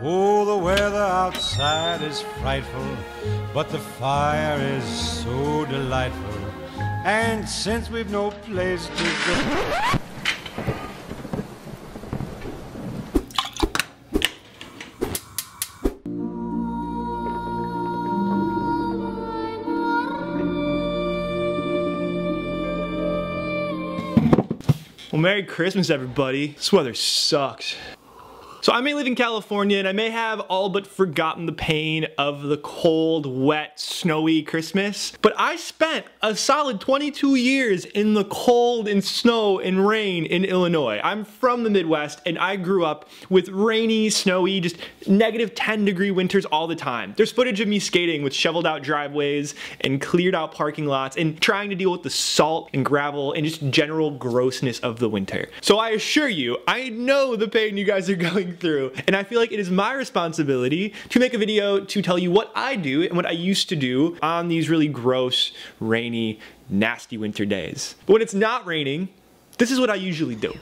Oh, the weather outside is frightful, but the fire is so delightful. And since we've no place to go. Well, Merry Christmas, everybody. This weather sucks. So I may live in California and I may have all but forgotten the pain of the cold, wet, snowy Christmas, but I spent a solid 22 years in the cold and snow and rain in Illinois. I'm from the Midwest and I grew up with rainy, snowy, just negative 10 degree winters all the time. There's footage of me skating with shoveled out driveways and cleared out parking lots and trying to deal with the salt and gravel and just general grossness of the winter. So I assure you, I know the pain you guys are going through. And I feel like it is my responsibility to make a video to tell you what I do and what I used to do on these really gross, rainy, nasty winter days. But when it's not raining, this is what I usually do.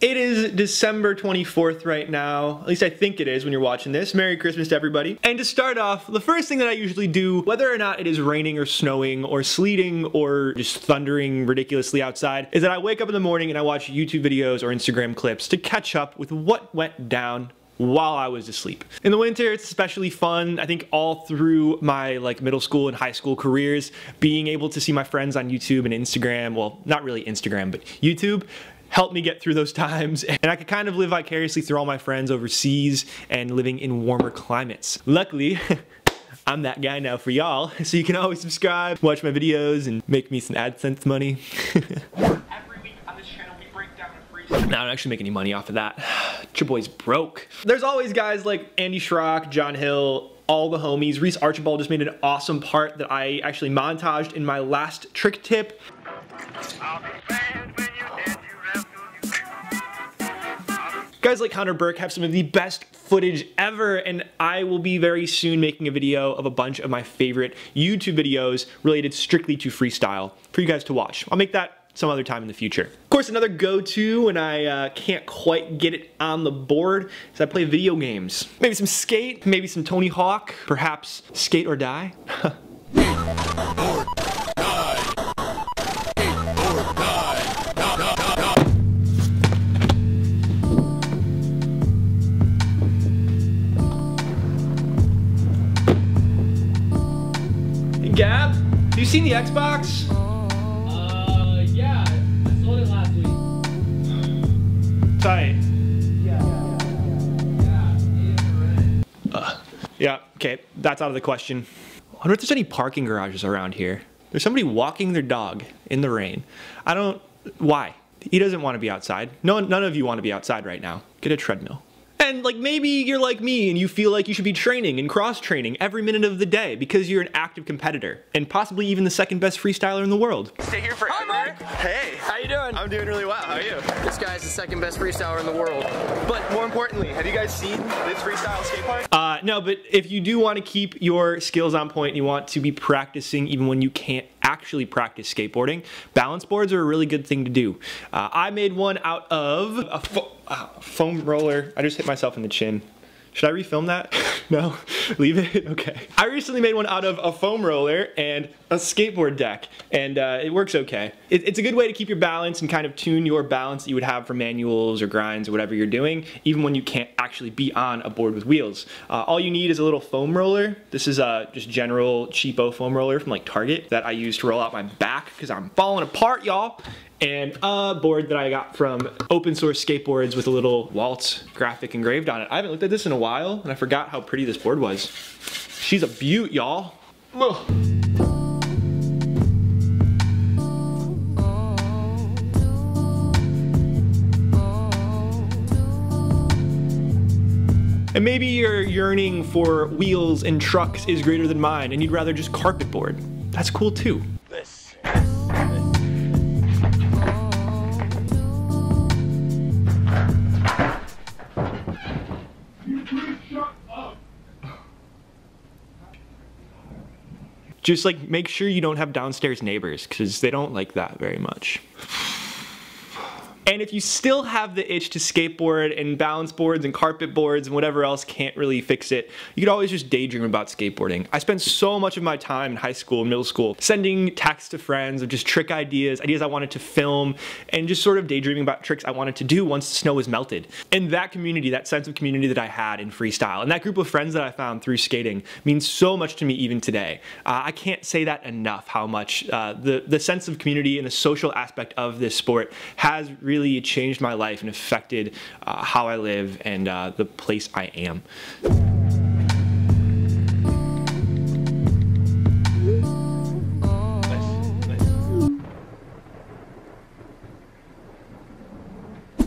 It is December 24th right now. At least I think it is when you're watching this. Merry Christmas to everybody. And to start off, the first thing that I usually do, whether or not it is raining or snowing or sleeting or just thundering ridiculously outside, is that I wake up in the morning and I watch YouTube videos or Instagram clips to catch up with what went down while I was asleep. In the winter, it's especially fun. I think all through my like middle school and high school careers, being able to see my friends on YouTube and Instagram, well, not really Instagram, but YouTube, helped me get through those times and I could kind of live vicariously through all my friends overseas and living in warmer climates. Luckily, I'm that guy now for y'all, so you can always subscribe, watch my videos, and make me some AdSense money. Every week on this channel, we break down a free Now I don't actually make any money off of that. Your boy's broke. There's always guys like Andy Schrock, John Hill, all the homies. Reese Archibald just made an awesome part that I actually montaged in my last trick tip. Guys like Connor Burke have some of the best footage ever and I will be very soon making a video of a bunch of my favorite YouTube videos related strictly to freestyle for you guys to watch. I'll make that some other time in the future. Of course, another go-to when I uh, can't quite get it on the board is I play video games. Maybe some skate, maybe some Tony Hawk, perhaps skate or die. Gab, have you seen the Xbox? Uh, yeah, I sold it last week. Tight. Yeah. Yeah. Yeah, okay, that's out of the question. I wonder if there's any parking garages around here. There's somebody walking their dog in the rain. I don't, why? He doesn't want to be outside. No, none of you want to be outside right now. Get a treadmill. And like maybe you're like me and you feel like you should be training and cross training every minute of the day because you're an active competitor and possibly even the second best freestyler in the world. Stay here for Hi, Hey, How you doing? I'm doing really well. How are you? This guy's the second best freestyler in the world. But more importantly, have you guys seen this freestyle skate park? Uh, no, but if you do want to keep your skills on point and you want to be practicing even when you can't actually practice skateboarding, balance boards are a really good thing to do. Uh, I made one out of a fo foam roller. I just hit myself in the chin. Should I refilm that? no? Leave it? Okay. I recently made one out of a foam roller and a skateboard deck, and uh, it works okay. It, it's a good way to keep your balance and kind of tune your balance that you would have for manuals or grinds or whatever you're doing, even when you can't actually be on a board with wheels. Uh, all you need is a little foam roller. This is a just general cheapo foam roller from like Target that I use to roll out my back because I'm falling apart, y'all and a board that I got from Open Source Skateboards with a little waltz graphic engraved on it. I haven't looked at this in a while, and I forgot how pretty this board was. She's a beaut, y'all. And maybe your yearning for wheels and trucks is greater than mine and you'd rather just carpet board. That's cool too. Just like make sure you don't have downstairs neighbors because they don't like that very much. And if you still have the itch to skateboard and balance boards and carpet boards and whatever else can't really fix it, you could always just daydream about skateboarding. I spent so much of my time in high school and middle school sending texts to friends of just trick ideas, ideas I wanted to film, and just sort of daydreaming about tricks I wanted to do once the snow was melted. And that community, that sense of community that I had in freestyle, and that group of friends that I found through skating means so much to me even today. Uh, I can't say that enough how much uh, the, the sense of community and the social aspect of this sport has really really changed my life and affected uh, how I live and uh, the place I am.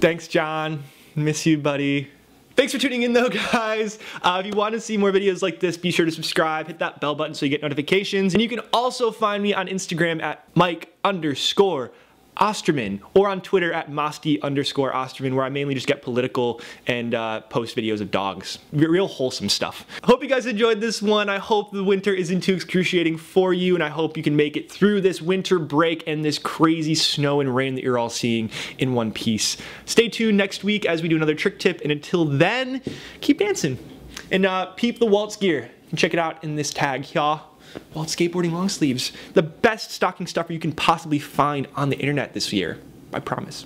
Thanks, John. Miss you, buddy. Thanks for tuning in though, guys. Uh, if you want to see more videos like this, be sure to subscribe, hit that bell button so you get notifications. And you can also find me on Instagram at Mike underscore Osterman or on Twitter at Mosti underscore Osterman where I mainly just get political and uh, post videos of dogs. Real wholesome stuff. Hope you guys enjoyed this one. I hope the winter isn't too excruciating for you and I hope you can make it through this winter break and this crazy snow and rain that you're all seeing in one piece. Stay tuned next week as we do another trick tip and until then, keep dancing. And uh, peep the waltz gear. check it out in this tag, y'all. Waltz skateboarding long sleeves. The best stocking stuffer you can possibly find on the internet this year. I promise.